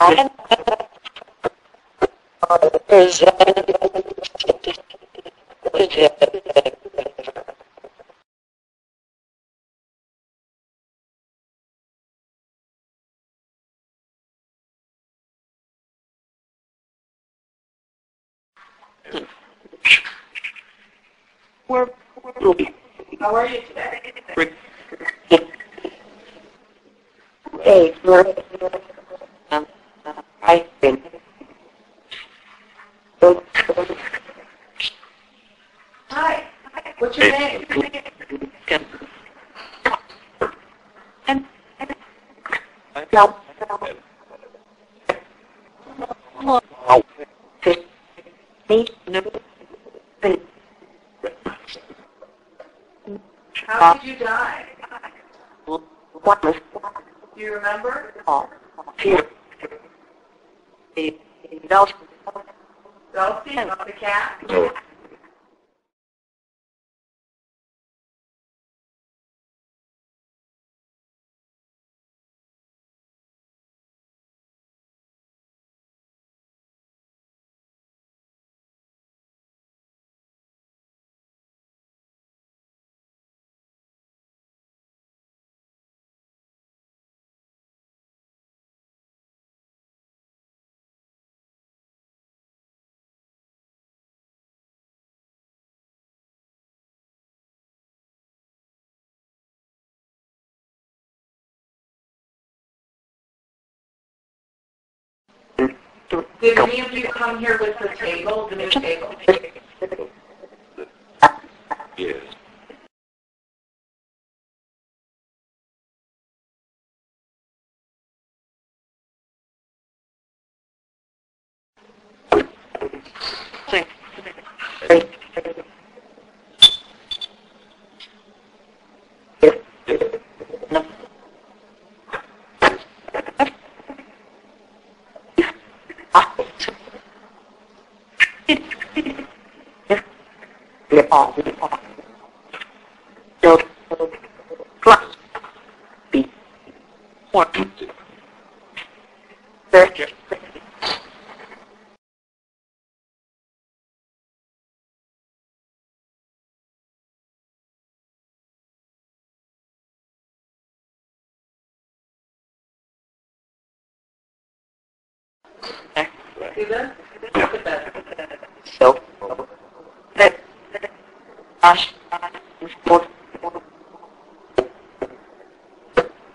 We're, How are you today? Hey, we're, um, I think. Hi. What's your name? No. How did you die? What was Do you remember? all? Fear. Dulcie, the cat? Did any of you come here with the table, the new table? Yes. The all, so, plus, be, one, thirty, See this? Look at that. so, that, ash, sport,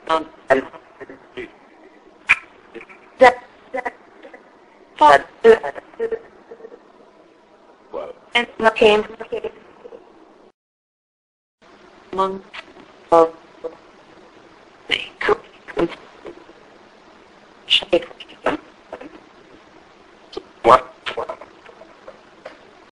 and, and came, month of, the, shake,